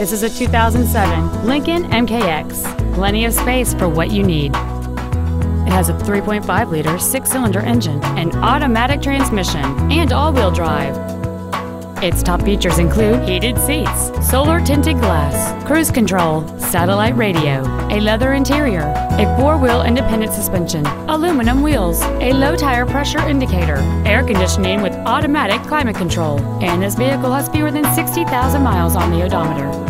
This is a 2007 Lincoln MKX. Plenty of space for what you need. It has a 3.5 liter six cylinder engine, an automatic transmission, and all wheel drive. Its top features include heated seats, solar tinted glass, cruise control, satellite radio, a leather interior, a four wheel independent suspension, aluminum wheels, a low tire pressure indicator, air conditioning with automatic climate control, and this vehicle has fewer than 60,000 miles on the odometer.